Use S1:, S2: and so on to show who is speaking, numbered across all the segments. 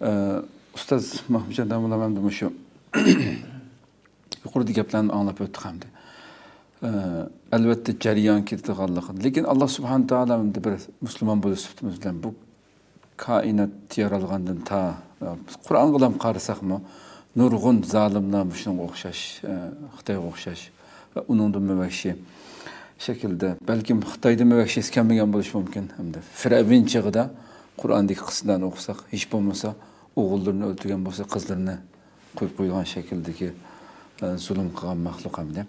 S1: ustoz mahmudjon domla mana shu yuqorida gaplarni anglab o'tdik hamda albatta jarayon ketadiganligi lekin alloh subhana taolo bir musulmon bo'lishibmiz bilan bu koinot yaralgandan ta qur'onga ham qarasaqmi nurg'un zolimlar shunga o'xshash xitoyga o'xshash va uningdan shaklda balkim xitoyda muvakshi kelmagan bo'lishi mumkin hamda firavin chig'ida qur'ondagi qismlarni o'qisak hech bo'lmasa o'g'illarni o'ldirgan bo'lsa qizlarni qo'yib qo'ygan shakldagi zulm qilgan maxluq hamda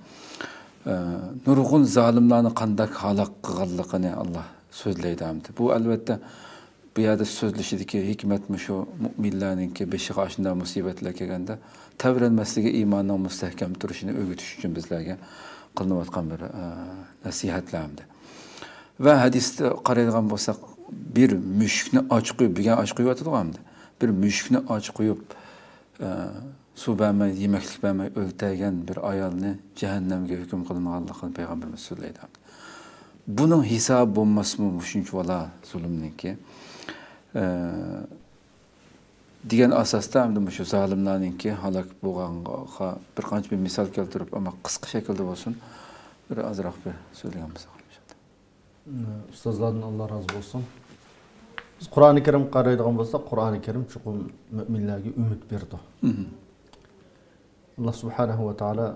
S1: nurg'un zolimlarni qanday halok qilganligini alloh so'zlaydi hamda bu albatta bu yerda so'zlashidagi hikmatmi shu mo'minlarninki beshig'i shunday musibatlar kelganda tavranmasligi iymonning mustahkam turishini o'rgatish uchun bizlarga qilinayotgan bir nasihatlar hamda va hadisda qaraydigan bo'lsak bir mushukni och qo'yib bugan och qo'yyotidi hamda bir mushukni och qo'yib suv bermay yemaklik bermay o'ltagan bir ayolni jahannamga hukm qilinganligini payg'ambarimiz so'zlaydi buning hisobi bo'lmasmi shunchalar zulmniki degan asosda hamda shu zolimlarninki halok bo'lganga bir qancha bir misol keltirib ammo qisqa shaklda bo'lsin bir ozroq bir so'zlagan bo'lsak
S2: ustozlardan alloh rozi bo'lsin biz qur'oni karim qaraydigan bo'lsak qur'oni karim chuqur mo'minlarga umid berdi alloh subhanahu va taolo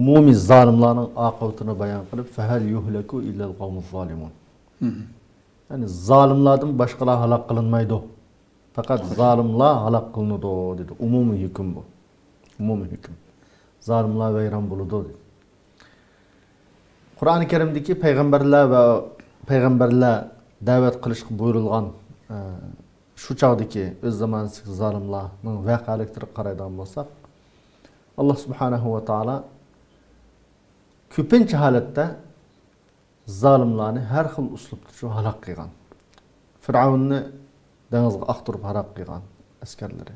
S2: umumiy zolimlarning oqibatini bayon qilib fahal yuhlaku illal zolimun ya'ni zolimlardan boshqalar halok qilinmaydi faqat zolimlar halok qilinadi dedi. Umumiy hukm bu. Umumiy hukm zolimlar vayron bo'ladi dedi. Qur'oni karimdagi payg'ambarlar va payg'ambarlar da'vat qilishga buyurilgan shu chog'dagi o'z zamonasidagi zolimlarning voqealiklariga qaraydigan bo'lsak alloh subhanahu va taolo ko'pincha holatda zolimlarni har xil uslubda shu halok qilgan. Fir'avnni dengizga oqtirib halok qilgan askarlari.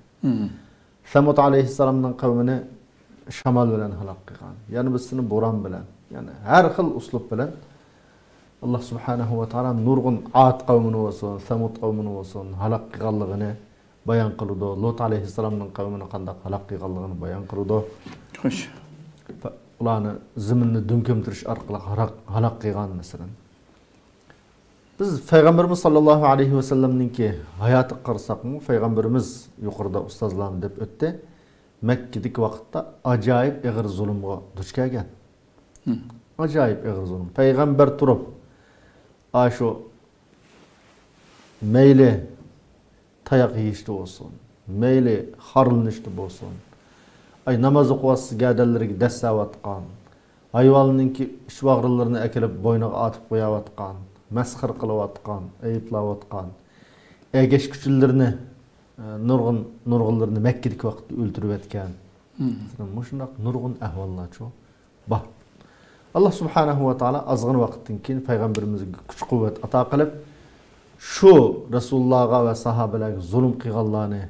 S2: Samud alayhissalomning qavmini shamol bilan halok qilgan yana birisini bo'ron bilan ya'ni har xil uslub bilan alloh subhanahu va taolo nurg'un at qavmini bo'lsin samud qavmini bo'lsin halok qilganligini bayon qiludi lut alayhissalomning qavmini qanday halok qilganligini bayon qiludi
S1: xo'sh.
S2: Ularni ziminni dunkamtirish orqali halok qilgan masalan. Biz payg'ambarimiz sollallohu alayhi vasallamninki hayotiga qarasaqmi payg'ambarimiz yuqorida ustozlarni deb o'tdi. Makkadagi vaqtda ajoyib ig'ir zulmga duch kelgan. Ajoyib ig'ir zulm. Payg'ambar turib ашу мейлі таяқ жейішті болсын мейлі харылынышты болсын ай намаз оқуасыз гәдәлерге дәс саватқан айвалыныңки іш бағрыларын әкеліп бойныға атып қояватқан мәсхір қылыватқан айыплаватқан әгеш күчілеріні нұрғын нұрғынларын мәккедік уақытта өлтіріп әткен мұшындақ нұрғын әхваллар чо бар alloh subhanahu va taolo ozg'in vaqtdan keyin payg'ambarimizga kuch quvvat ato qilib shu rasulullohga va sahobalarga zulm qilganlarni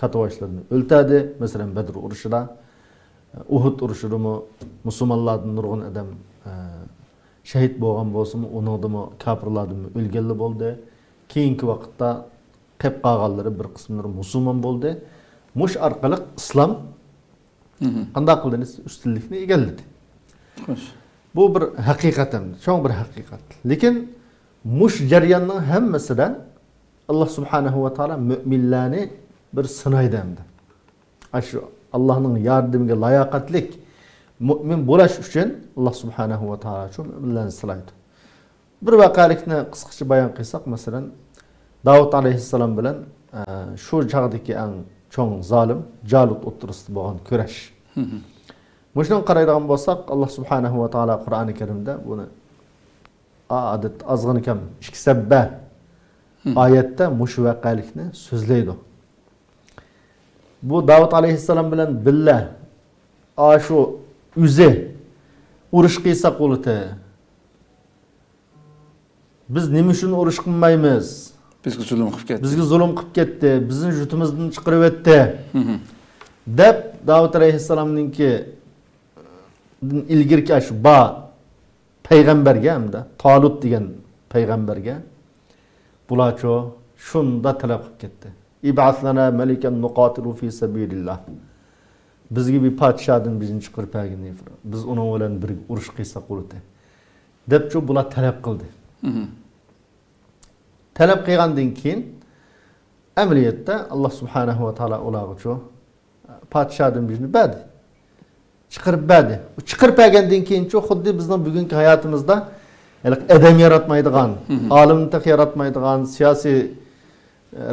S2: katovoshlarni o'ltadi. Masalan badr urushida uhud urushidami musulmonlardan nurg'un odam shahid bo'lgan bo'lsinmi unidimi kofirlardimi o'lganlar bo'ldi. Keyingi vaqtda qolib qolganlari bir qismlari musulmon bo'ldi. Mush orqali islom qanday qildi ustunlikni egalladi bu bir haqiqat cho'ng bir haqiqat. Lekin mush jarayonning hammasidan alloh subhanahu va taolo mo'minlarni bir sinaydi hamda. Shu allohning yordamiga layoqatlik mo'min bo'lish uchun alloh subhanahu va taolo shu mo'minlarni silaydi bir voqelikni qisqacha bayon qilsak masalan davud alayhissalom bilan shu chog'dagi eng cho'ng zolim jalut o'ttirisida bo'lgan kurash shundan qaraydigan bo'lsak alloh subhanahu va taolo qur'oni karimda buni odat ozg'ina kam ikki sabba oyatda mushu voqelikni so'zlaydi bu davud alayhissalom bilan billa shu o'zi urush qilsak bo'ladi biz nima uchun urush qilmaymiz
S1: bizga zulm qilib ketdi
S2: bizga zulm qilib ketdi bizni jutimizdan chiqarib o'tdi deb davud alayhissalomninki ilgirki shu ba payg'ambarga hamda tolut degan payg'ambarga bularcho shunda talab qilib ketdi İb'as lana meliken nuqatilu fi sabilillah. Bizga bir podshodan bizni chiqarib bergin Biz uning bilan bir urush qilsak bo'ladi. debchu bular talab qildi. Talab qilgandan keyin amaliyotda Alloh subhanahu va taolo ularga shu podshodan bizni berdi. Chiqarib berdi. Chiqarib bergandan keyinchi xuddi bizning bugungi hayotimizda adam yaratmaydigan, olimni tex yaratmaydigan, siyosiy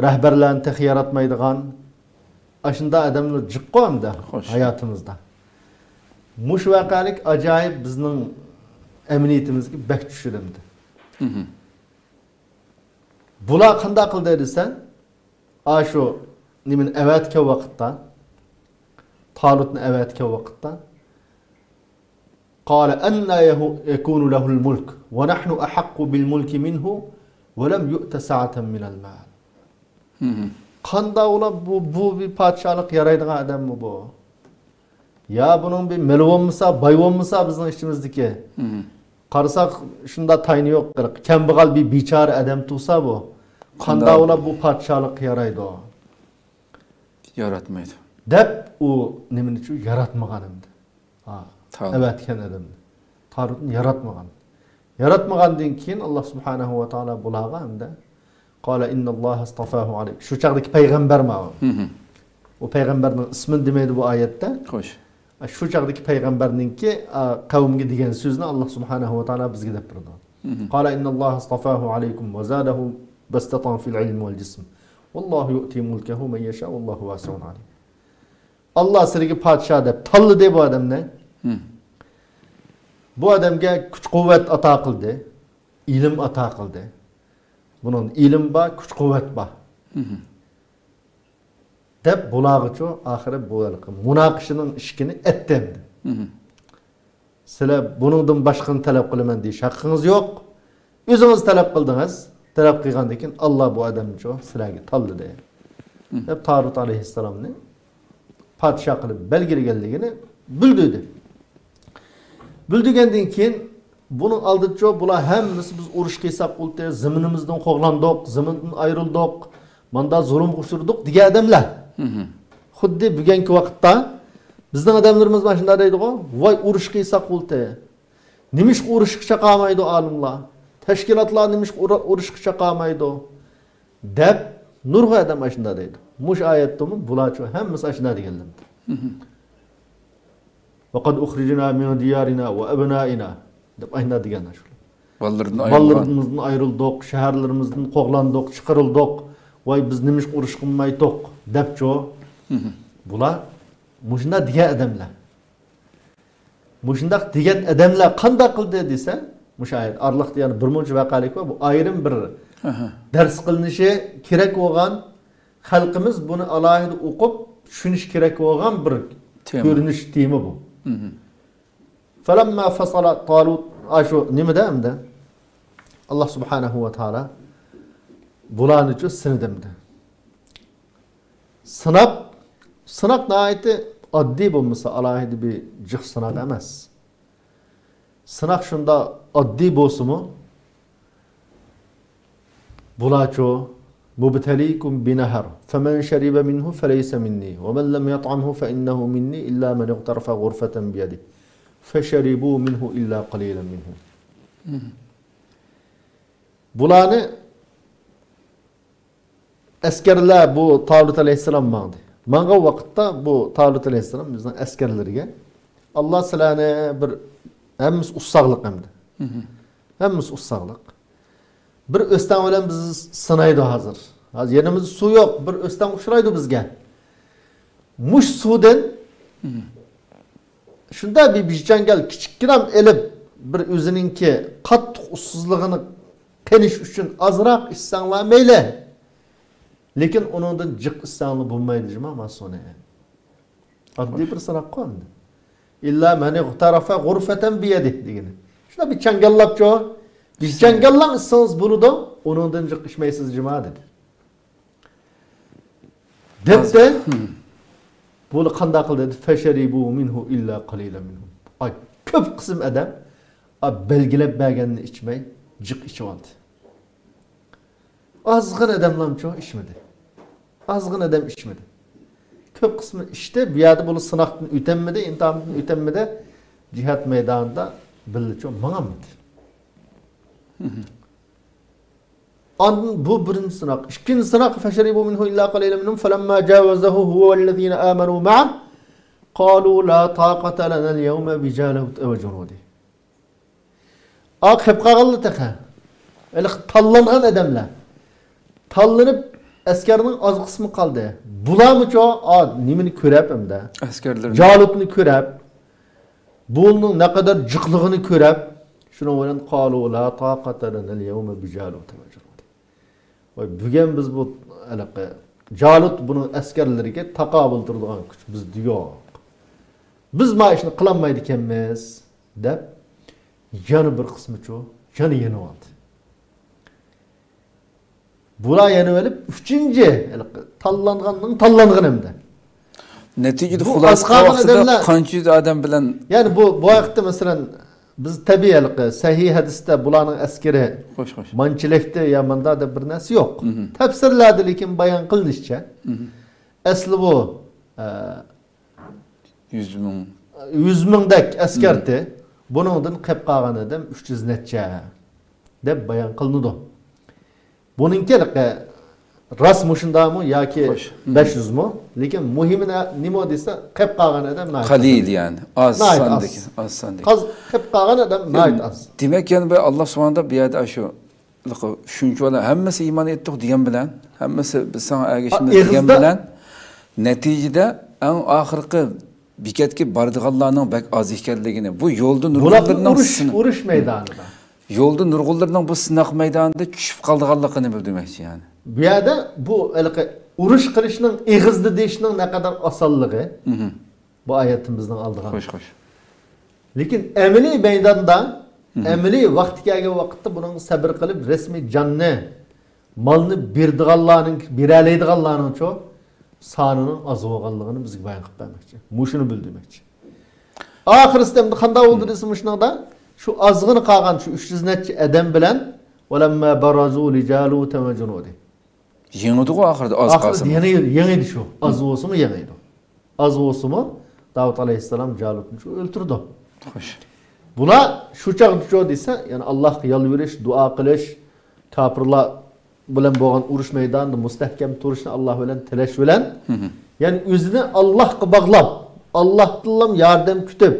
S2: rahbarlarni tex yaratmaydigan ashunda odamlar jiq qo'yamda hayotimizda. Mush voqelik ajoyib bizning emniyetimizga bek tushirildi. Bular qanday qildi desen, a shu nimin avatgan vaqtda Talutni avatgan vaqtda قال أن يكون له الملك ونحن أحق بالملك منه ولم يؤت سعة من المال qanda ular bu bu bir podshohlik yaraydigan odammi bu yo buning bir mil bo'lmasa boy bo'lmasa bizning ichimizniki qarasak shunda tayini yo'q kambag'al bir bechora odam tug'sa bu qanda ular bu podshohlik yaraydi
S1: yaratmaydi
S2: deb u nimani uchun yaratmagan endi avatgan odamni tarixni yaratmagan yaratmagandan keyin alloh subhanahu va taolo bularga endi qola innalloha astafahu alayk shu chog'dagi payg'ambarmi u payg'ambarning ismini demaydi bu oyatda
S1: xo'sh
S2: shu chog'dagi payg'ambarninki qavmga degan so'zni alloh subhanahu va taolo bizga deb turdi قال إن الله اصطفاه عليكم وزاده بسطة في العلم والجسم والله يؤتي ملكه من يشاء والله واسع عليم Allah podsho deb tanladi bu odamni bu odamga kuch quvvat ato qildi ilm ato qildi buning ilm bor kuch quvvat bor deb bulog'ichu oxiri bu munoqishaning ishkini etdi sizlar buningdan boshqani talab qilaman deyish haqqingiz yo'q o'zingiz talab qildingiz talab qilgandan keyin alloh bu odamni sizlarga tanladi deb torut alayhissalomni podsho qilib belgilaganligini bildirdi. Bildirgandan keyin buni oldicha bular hammasi biz urush qilsak bo'ldi ziminimizdan qo'g'landik zimindan ayrildik manda zulm uchirdik degan odamlar xuddi bugungi vaqtda bizning odamlarimiz mana shunday deydiku voy urush qilsak bo'ldi nimish urushga chaqolmaydi olimlar tashkilotlar nimish urushga chaqolmaydi deb nurg'a odam mana shunday deydi mush من ديارنا hammasi ana shunday deganlardir vaqad uxrijna min diyarina va abnaina deb ayna deganlar shular bolalarimizdan ayrildik shaharlarimizdan qo'g'landik chiqarildik voy biz nima ish urush qilmaydik debchu bular mushunda degan odamlar mushundaq degan odamlar qanday qildi desa musha oyat orliqda yana birmunchi vaqalik bor بو ayrim بر درس qilinishi kerak bo'lgan halkımız bunu alayda okup şuniş kerek olgan bir görünüş temi bu. Falamma fasala Talut aşu nimede emde Allah subhanahu ve taala bulanıcı sınıdımdı. Sınap sınap naiti addi bulmasa alahidi bir cıh sınap emez. Sınak şunda addi bosumu bulaço مبتليكم بنهر فمن شرب منه فليس مني ومن لم يطعمه فإنه مني إلا من اغترف غرفة بيده فشربوا منه إلا قليلا منه Bularni askarlar bu Tavlut alayhissalom mangdi. Manga vaqtda bu Tavlut alayhissalom bizning askarlarga Alloh sizlarni bir hammamiz ussaqliq hamda. Hammamiz ussaqliq. Bir o'stan bilan bizni sinaydi hozir. Hozir yerimizda suv yo'q, bir o'stan uchraydi bizga. Mush suvdan shunda bir bijangal kichikkinam elib bir o'zininki qattiq ussizligini qenish uchun ozroq ichsanglar mayli. Lekin undan jiq ichsanglar bo'lmaydi masuni oddiy bir sanoq qo'ydi illa mani g'urfatan biyadi degani shunda bir changallabcho bir changallam ichsangiz bo'ladi undan jiq ichmaysiz jima dedi. Debdi Bunu qanday qildi dedi. Fasharibu minhu illa qalila minhum. Ay ko'p qism odam belgilab berganini ichmay jiq ichib oldi ozg'in odamlarchi ichmadi Azgın adam içmedi. Köp kısmı işte bir yerde bunu sınaktan ütenmedi, imtihandan ütenmedi. Cihat meydanında bildi. Çok manamadı. An bu birinchi sinoq. Ikkinchi sinoq fasharibu minhu illa qalilan minhum falamma jawazahu huwa wallazina amanu ma'a qalu la taqata lana al-yawma bi jalut wa junudi. Aqib qag'ildi taqa. Tallangan odamlar. Tallanib askarning oz qismi qoldi. Bularmicho nimani
S1: ko'rapimda?
S2: Askarlar. Jalutni ko'rab, bulning naqadar jiqlig'ini ko'rab, shuning bilan qolu la taqatalana yawma bijalut voy bugun biz bu anaqa jolut buni askarlariga taqobil turadigan kuch bizda yo'q biz mana ishni qilolmaydi ekanmiz deb yana bir qismi qismichu yana yenib oldi. Bular yenib olib uchinchi tanlanganning tanlangan hamda
S1: natijada
S2: xulosa
S1: qancha yuz odam bilan
S2: ya'ni bu boyaqda masalan biz tabiiy halqi sahih hadisda bularning askari manchilikda ya manda deb bir narsa yo'q. Tafsirlarda lekin bayon qilinishicha asli bu e,
S1: yuz ming
S2: 100 mingdak askardi. Buningdan qilib qolgan odam 300 necha deb bayon qilinadi. Buningki mushundami yoki
S1: Xo'sh.
S2: 500 mi? Lekin muhimi na- nima desa qilib qolgan odam nayt.
S1: qalil yani az
S2: Nayt az.
S1: sandik az sandik
S2: Qaz qilib qolgan odam nayt az.
S1: demak yani bu alloh subhanahu bu yerda shu shunchalar hammasi iymon etdik degan bilan hammasi biz sana ergashamiz
S2: Ha,
S1: degan bilan natijada eng oxirgi bekatga bordiganlarning bak oz ekanligini bu yo'lda
S2: Bular
S1: nurg'unlarning
S2: urush urush maydonida.
S1: yo'lda nurg'unlarning bu sinoq maydonida tushib qoldiganligini bildirmoqchi yani
S2: Bu yerda bu halaqi urush qilishning ig'izda deyishning naqadar osonligi bu oyatimizning oldiga.
S1: xo'sh xo'sh
S2: Lekin amaliy maydonda amaliy vaqti kelgan vaqtda buning sabr qilib rasmiy jonni molni berdiganlarning beralaydiganlarning cho sonining oz bo'lganligini bizga bayon qilib bermoqchi. Mushuni bildirmoqchi. Oxirisida endi qanday bo'ldi desam shuningda shu ozg'ini qolgan shu 300 necha odam bilan
S1: yengidi-ku oxirida oz qolsin
S2: yengidi shu. Az bo'lsinmi yengidi. Az bo'lsinmi Davud alayhissalom Jalutni o'ltirdi.
S1: xo'sh
S2: Bular shu shu desa, ya'ni Allohga yolverish, duo qilish, kofirlar bilan bo'lgan urush maydonida mustahkam turishni Alloh bilan tilash bilan, ya'ni o'zini Allohga bog'lab, Allohdan yordam kutib,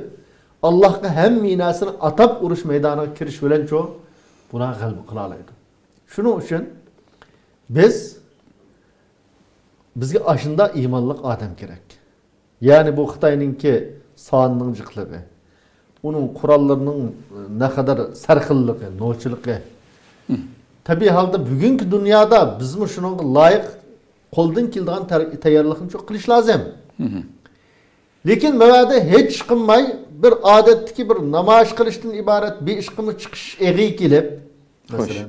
S2: Allohga hamma narsani atab urush maydoniga kirish bilan shu bular g'alaba qila oladi. Shuning uchun biz bizga ashunda iymonli odam kerak. Ya'ni bu Xitoyninki sonning jiqligi, uning qurollarının ne kadar sarxilligi, no'chiligi. Tabii halde bugünkü dünyada bizmi shunga loyiq qo'ldan keladigan tayyorlikni qilish lozim. Lekin mavada hech qilmay bir odatdagi bir namoyish qilishdan iborat bir ish qilib chiqish eg'iy kelib, masalan.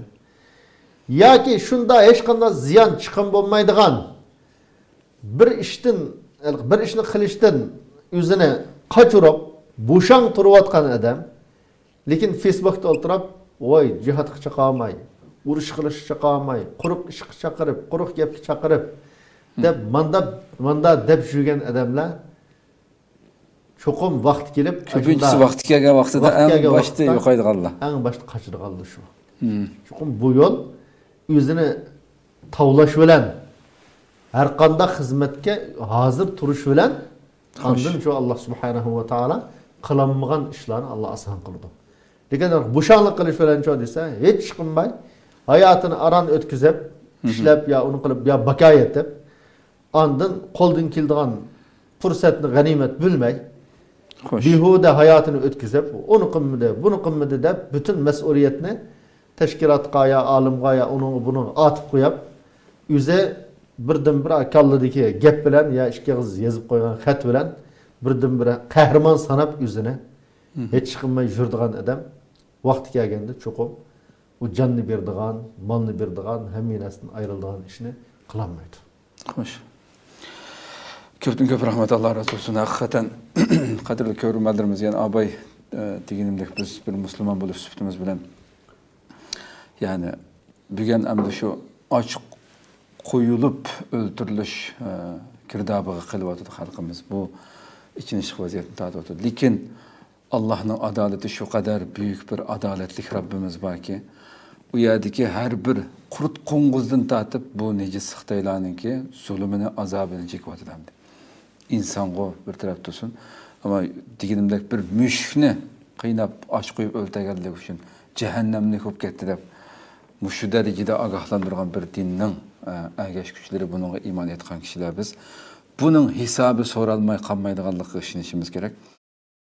S2: yoki shunda hech qanday ziyon chiqim bo'lmaydigan bir ishdan bir ishni qilishdan o'zini qochirib bo'shang turayotgan odam lekin facebookda o'tirib voy jihodga chaqolmay urush qilishga chaqolmay quruq ishga chaqirib quruq gapga chaqirib deb manda manda deb yurgan odamlar cho'qim vaqt kelib
S1: ko'pinchisi vaqti kelgan vaqtida
S2: Vaqti
S1: eng boshda yo'qaydiganlar.
S2: eng boshda qochirganlar shu. Chuqur bu yo'l o'zini tovlash bilan har qanday xizmatga hozir turish bilan andin shu alloh subhanahu va taolo qilinmagan ishlarni alloh oson qildi lekin bo'shanlik qilish bilan shu desa hech qilmay hayotini aron o'tkazib ishlab yo uni qilib yo bako etib andin qo'ldan keladigan fursatni g'animat bilmay behuda hayotini o'tkazib uni qilmadi buni qilmadi deb butun mas'uliyatni tashkilotga yo olimga yo uni buni otib qo'yib o'zi birdan bir kalladagi gap bilan yo ikki og'iz yozib qo'ygan xat bilan birdan bir qahramon sanab o'zini hech qilmay yuradigan odam vaqti kelganda cho'qib u jonni beradigan molni beradigan hamma narsadan ayriladigan ishni qilolmaydi
S1: Xo'sh. Ko'pdan ko'p rahmat Alloh razı olsun. Haqiqatan qadrli ko'ruvchilarimiz, ya'ni abay e, deganimdek biz bir musulmon bo'lish sifatimiz bilan ya'ni bugun endi shu ochiq koyulup öldürülüş e, girdabığı kılıp atıdı halkımız. Bu için işik vaziyetini tadı oturdu. Lakin Allah'ın adaleti şu kadar büyük bir adaletlik Rabbimiz var ki u yerdeki her bir kurut konguzdan tatip bu nece sıktaylanınki zulümünü azabını çekiyordu. İnsan o bir taraf tutsun. Ama diginimdek bir müşkni qiynab aç qo'yib o'ltaganligi uchun jahannamlik bo'lib ketdi deb mushu darajada ogohlantirgan bir dinnin Ә, әгеш күшілері бұныңға иман етқан кішілербіз бұның хисабы соралмай қалмайдығанлығы үшін ішіміз керек.